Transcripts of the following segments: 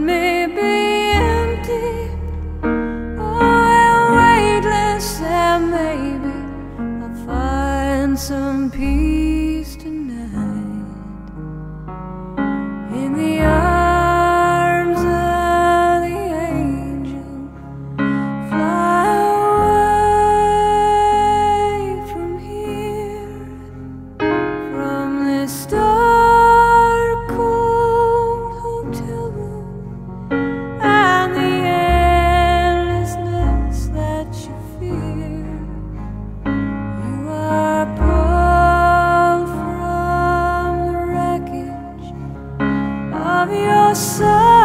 Me be empty. Of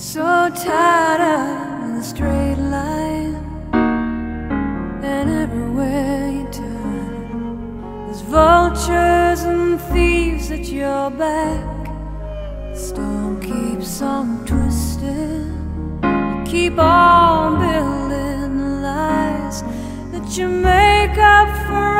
So tired of the straight line, and everywhere you turn, there's vultures and thieves at your back. The storm keeps on twisting. You keep on building the lies that you make up for